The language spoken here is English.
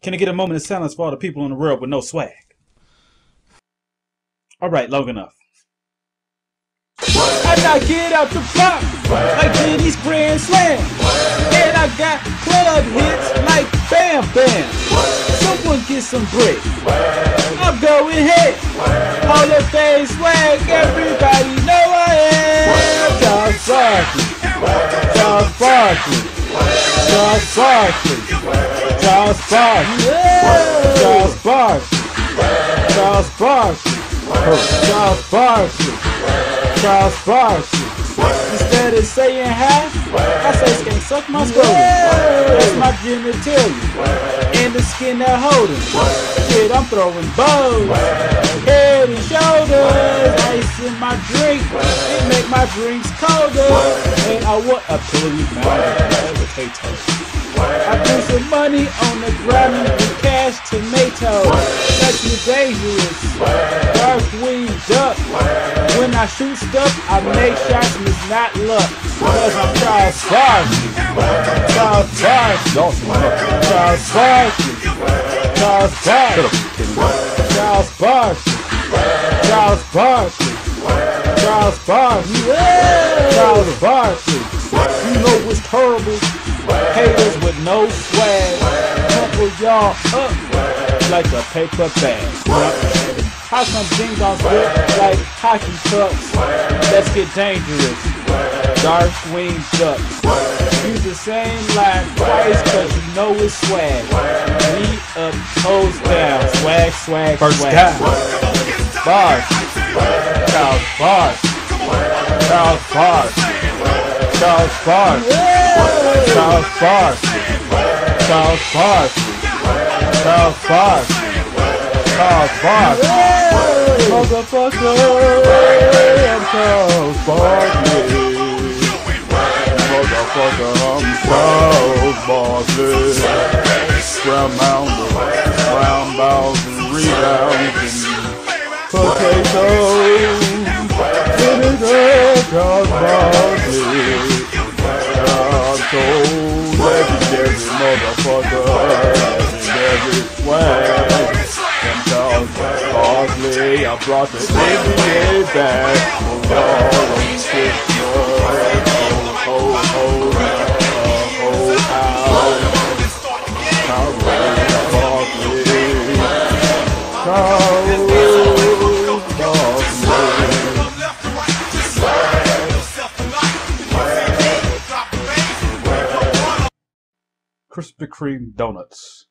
Can I get a moment of silence for all the people in the world with no swag? All right, long enough. I it out the park like Diddy's Grand Slam. And I got club hits like Bam Bam. Someone get some break. I'm going ahead. Hall of Fame swag, everybody know I am. Charles Barkley. Charles Barkley. Charles Barkley. Charles Barkley. Charles Barkley. Charles Barkley. Charles Barkley. Charles Barkley. Instead of saying hi, I say skank suck my scrotum. That's my genitalia. And the skin that hold it. Shit, I'm throwing bows. Head and shoulders. Ice in my drink. It make my drinks colder. And I want a pillowy mountain potatoes. I threw some money on the ground and cash tomatoes. That's me dangerous. Dark wing duck. When I shoot stuff, I make shots and it's not luck. Cause I'm Charles Barkley. Charles Barkley. Charles Barkley. Charles Barkley. Charles Barkley. Charles Barkley. Charles Barkley. Charles Barkley. You know what's terrible? Haters with no swag. Crumple y'all up like a paper bag. How some ding dongs look like hockey pucks? Let's get dangerous. Dark wing ducks. Use the same line twice cause you know it's swag. Me up, toes down. Swag, swag, First swag. guy. Bars. Charles Bars. Charles Bars. Charles Bars. Charles Bars. South Park. South Park. South Park. Motherfucker, I'm South Park. Motherfucker, I'm South Park. Ground mountain, round bounds and rebounds birds in every way. Them dogs that caused me, I brought the baby day back. Oh, all I'm oh, oh, oh, oh, oh, oh, ow. How will you me? Come Krispy Kreme donuts.